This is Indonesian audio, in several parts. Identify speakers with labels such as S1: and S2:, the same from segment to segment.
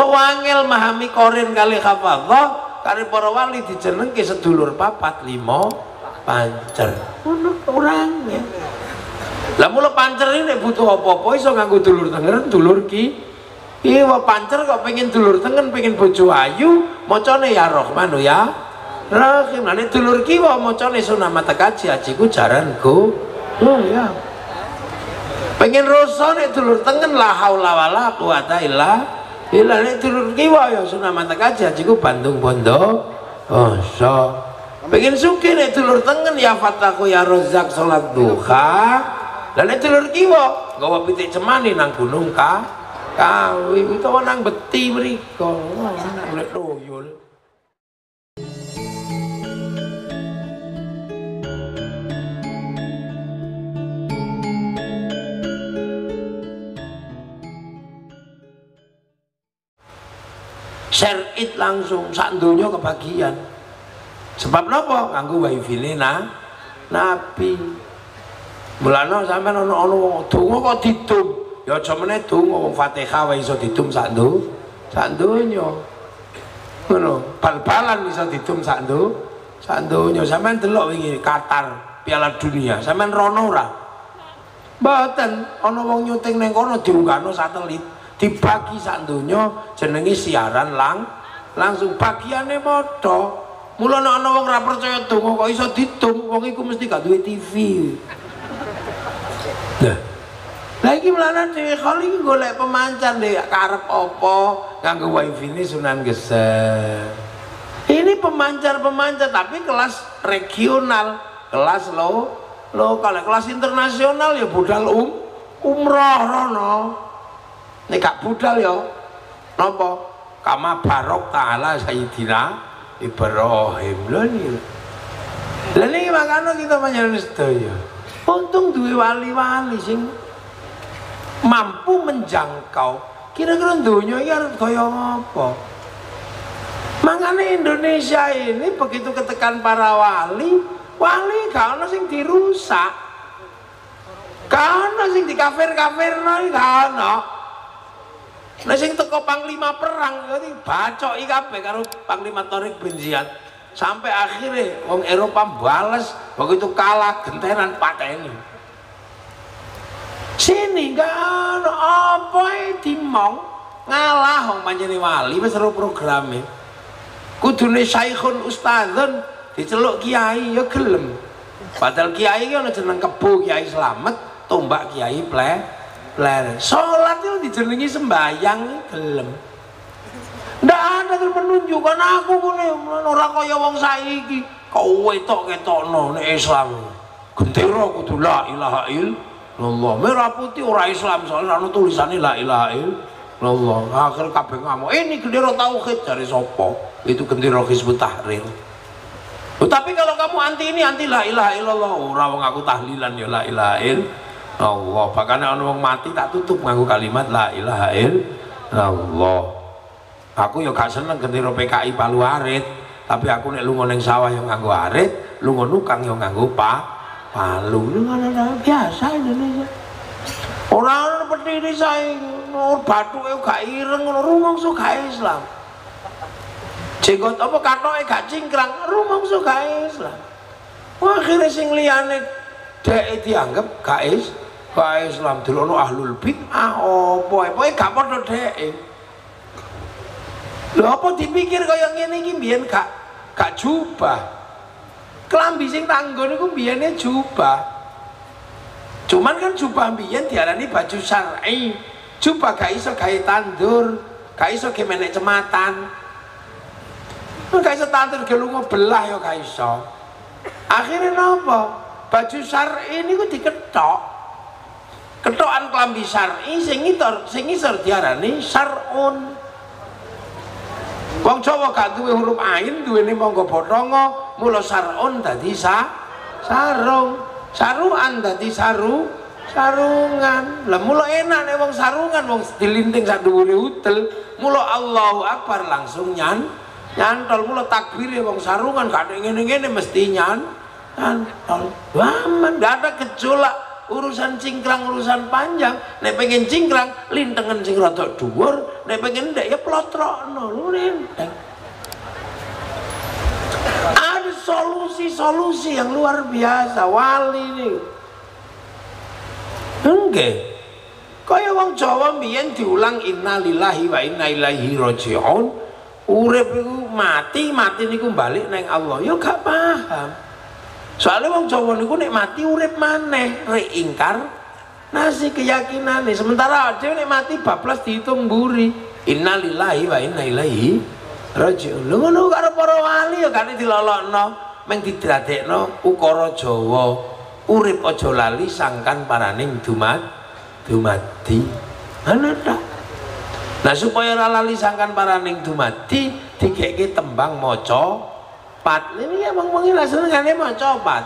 S1: Angel memahami korin kali hafadzah kali para wali dijenengke sedulur papat lima pancer. Ngono orangnya. Lah mula pancer ini butuh apa-apa iso nganggo dulur tengen, dulur ki. Iya pancer kok pengen dulur tengen, pengen bojo ayu, macane ya Rahman ya. Rahim. Nek dulur kiwa macane sunah mata kaji ajiku jaranku. Oh ya. Pengen nek dulur tengen la haula wala quwata illa billah nek dulur kiwa ya sunah mata kaji ajiku Bandung Bondo. Oh so. Pengen suki nek dulur tengen ya fataku ya rozak salat duha. Lah nek dulur kiwa gawa pitik cemani nang gunung ka kawi utawa nang beti mriko. Oleh doyol. Share it langsung. Sak kebagian. Sebab napa? Nganggo wifi na nabi. Mulane sampean ana ana wong donga kok didum. Ya donga wong Fatihah wae iso didum sak ndo sak bal-balan iso didum sak ndo sak donya. Wingi Qatar Piala Dunia. Sampean rono ora? Mboten. Ana wong nyuting ning kono diunggahno satelit dibagi sak donya jenenge siaran lang langsung bagiane padha. Mula nek ana wong ora percaya donga kok iso ditum wong iku mesti gak duwe TV nah lah. Iki mlanan dhewe kali iki golek pemancar deh karep apa? Nganggo wifi ini Sunan Gesem ini pemancar-pemancar tapi kelas regional kelas lo lokal. Kelas internasional ya budal um umroh rono nek gak budal ya napa kama barok taala sayyidina Ibrahim. Lho niki makane kita panjenengan sedaya. Untung duwe wali-wali sing mampu menjangkau. Kira-kira dunia ini harus kaya apa? Makanya Indonesia ini begitu ketekan para wali wali gak ada sing dirusak. Gak ada sing di kafir-kafir gak ada Nah sing teko panglima perang jadi bacok kabeh karo panglima Torik bin Ziyad. Sampai akhirnya wong Eropa bales begitu kalah gentenan pateni. Sini ono apa dimong ngalah wong panjene wali wis seru programe. Kudune saikhun ustadzun diceluk kiai ya gelem. Padahal kiai ki ana jeneng kebo kiai slamet, tombak kiai ple ler sholat itu dijenengi sembayang gelem. Ndak ada yang menunjukkan aku kene ora kaya wong saiki. Kau wetok ketokno nek Islam? Gendera kudu la ilaha illallah. Merah putih ora Islam soalnya ana tulisannya la ilaha illallah. Akhir kabeh ngamuk. Ini gendera tauhid dari sopo itu gendera Hizbut Tahrir. Tapi kalau kamu anti ini anti la ilaha illallah. Ora wong aku tahlilan ya la ilaha illallah Allah. Bahkan orang wong mati tak tutup nganggo kalimat la ilaha illallah aku ya gak seneng gendera PKI Palu Arit. Tapi aku nek lunga ning sawah yang nganggo arit lunga nukang yang nganggo pa palu. Ngono biasa Indonesia? Orang pediri saya. Batu gak ireng rumangsa gak Islam. Jenggot apa katoke gak cingkrang rumangsa gak Islam. Akhirnya sing liyane dek dianggap gak Islam Kaya Islam dilono ahlul bid'ah apa apa gak padha dhek. Lho apa dipikir kaya ngene iki mbiyen gak gak jubah. Klambi sing tanggon iku mbiyene jubah. Cuman kan jubah mbiyen diarani baju syar'i. Jubah gak iso gawe tandur, gak iso menek cematan. Gak iso tandur ge lunga belah ya gak iso. Akhirnya napa? Baju syar'i niku diketok ketokan klambi syar'i sing ngitor sing ngisor diarani syar'un wong Jawa gak duwe huruf ain duwene monggo bothonga mula syar'un dadi sa sarung. Saruan dadi saru sarungan. Lah mula enak nek wong sarungan wong dilinting sak dhuwure utel. Mula Allahu Akbar langsung nyan nyantol. Mula takbir wong sarungan gak ngene-ngene mesti nyan nyantol. Waman gak ada gejolak urusan cingkrang urusan panjang. Nek pengen cingkrang lintengan sing rada dhuwur. Nek pengen ndek ya plotrokno lu linteng. Ada solusi-solusi yang luar biasa wali nih enggak kaya wong Jawa mbiyen diulang innalillahi wa inna ilaihi rajiun. Urip iku mati mati niku balik neng Allah. Ya gak paham soalnya wong Jawa niku nek mati urip maneh reingkar nasi keyakinan nih sementara dia nek mati bablas dihitung buri innalillahi wa inna ilaihi rajiun. Lho ngono karo para wali ya kan dilolokno. Meng didadekno ukara Jawa. Urip aja lali sangkan paraning dumat dumati ana tak Nah supaya lali sangkan paraning dumati dikeke tembang maca pat. Ini ya wong wong lah senengane maca pat.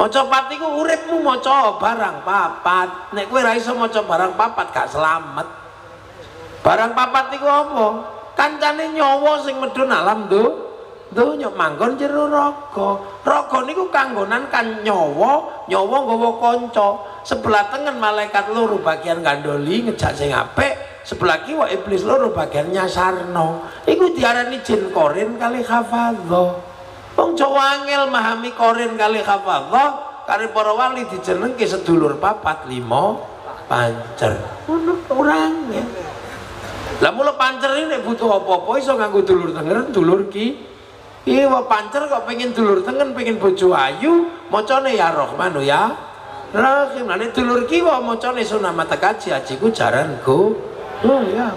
S1: Maca pat iku uripmu maca barang papat. Nek kowe ra iso maca barang papat gak selamat. Barang papat iku apa? Kancane nyawa sing medhun alam do donya manggon jero raga. Raga niku kanggonan kan nyawa, nyawa nggawa kanca. Sebelah tengen malaikat loro bagian gandoli ngejak sing apik, sebelah kiwa iblis loro bagian nyasarno. Iku diarani jin korin kali hafadho wong Jawa angel mahami korin kali hafadho kari para wali dijenengke sedulur papat limo pancer. Orangnya. Lah mula pancer ini butuh apa-apa iso nganggo dulur tengen dulur ki. Iya pancer kok pengen dulur tengen pengen bojo ayu mocone ya rohmanu ya Rahim, nah dulur kiwa mocone sunamata kaji ajiku jaranku Oh ya.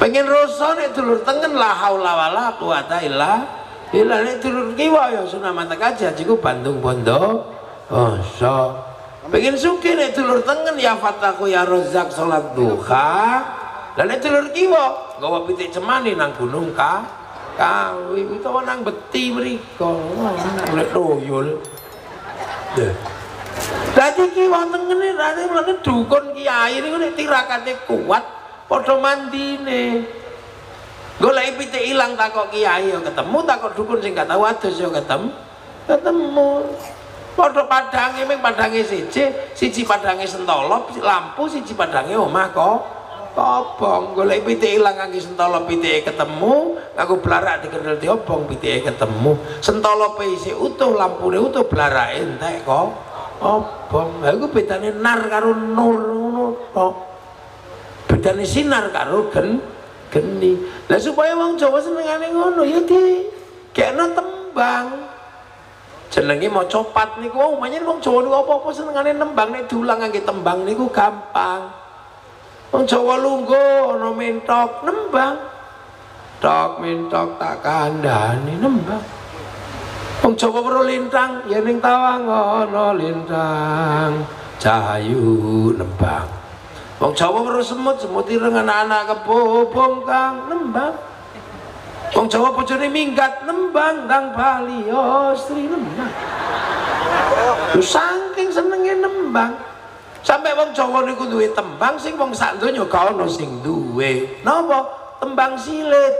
S1: Pengen rasa nek dulur tengen la haula wala quwata illa billah nek dulur kiwa ya sunah mata kaji hajiku Bandung Bondo. Oh, so. Pengen sugih nek dulur tengen ya fataku ya rozak salat duha. Lah nek dulur kiwa gawa pitik cemani nang gunung ka kawi itu nang beti mriko. Nek toyol. Deh. Dadi ki wonten ngene rene mlene dukun kiai niku nek tirakate kuat padha mandine. Golek pitik ilang takok kiai yo ketemu takok dukun sing gak tau adus yo ketemu. Ketemu. Padha padange ming padange siji, siji padange sentolo, lampu siji padange omah kok. Kobong golek pitik ilang kangge sentolo pitike ketemu, nganggo blarak dikendel diobong pitike ketemu. Sentolo pe isih utuh, lampune utuh, blarake entek kok obong. Lha iku bedane nar karo nur ngono. Tok bedane sinar karo gen geni. Lah supaya wong Jawa senengane ngono ya di kena tembang. Jenenge mau copat niku wong umumnya wong Jawa niku apa-apa senengane nembang nek diulang ngangge tembang niku gampang. Wong Jawa lungguh ana mentok nembang. Tok mentok tak kandhani nembang Wong Jawa weruh lintang, ya ning tawang ana lintang, cahayu nembang. Wong Jawa weruh semut, semut ireng anak-anak kebobong kang nembang. Wong Jawa bojone minggat nembang dang bali Sri nembang. Lu saking senenge nembang. Sampai wong Jawa niku duwe tembang sing wong sak donya gak ana sing duwe. Napa? Tembang silit.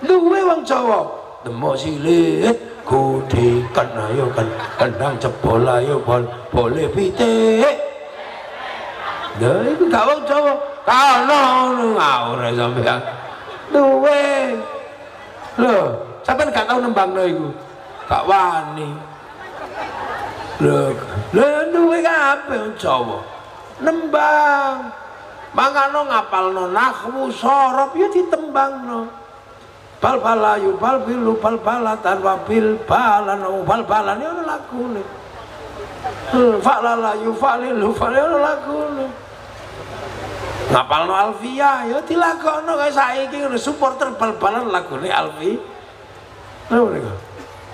S1: Duwe wong Jawa. Demo silit kan ayo kan kendang jebol ayo bol boleh pitik Dah itu gak wong Jawa. Kalau ngawur sampean. Duwe. Lho, sampean gak tau nembangno iku. Gak wani. Lho, lho duwe kabeh wong Jawa. Nembang. Mangano ngapalno nahwu sorop ya ditembangno bal bala yu bal bilu bal balatan wa bil balan bal balan ya ono lagune hmm, falala yu falilu falilu lagune ngapalno Alfia ya dilakokno kaya saiki ngono supporter bal-balan lagune Alfi.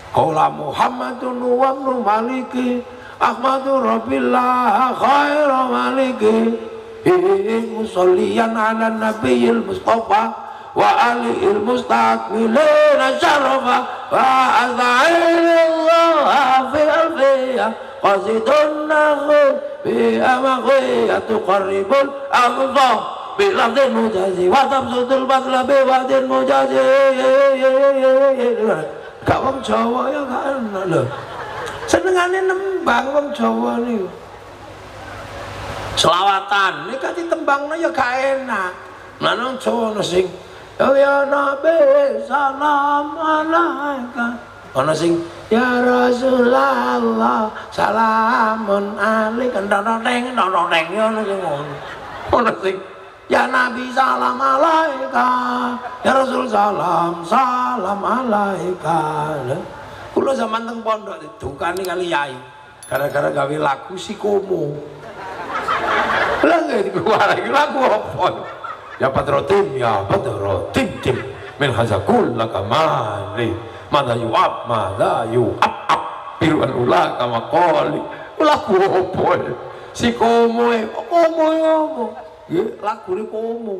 S1: Qala Muhammadun wa maliki Ahmadu Rabbillah khairu maliki. Musalliyan ala nabiyil Mustafa وعلي المستقبلين شرفا وأذعين الله في الفية قصد النخل بها مغية تقرب الأغضى بلفظ المجازي وتبسط البطل بوعد المجازي gak wong Jawa ya kan lho senengane nembang wong Jawa niku selawatan nek kate tembangno ya gak enak lan wong Jawa ono sing ya nabi salam alaika ono sing ya Rasulullah salamun alaika ndang teng ndang teng ngono sing ono sing Ya Nabi salam alaika Ya Rasul salam salam alaika Kulo zaman teng pondok didungkani kali yai gara-gara gawe lagu si komo lah dikeluar lagi lagu apa ya patrotim ya patrotim tim. Min hazakul lakamali mana yuap mana yuap ap piruan ulah kama koli lagu apa si komo komo apa ya lagu ini komo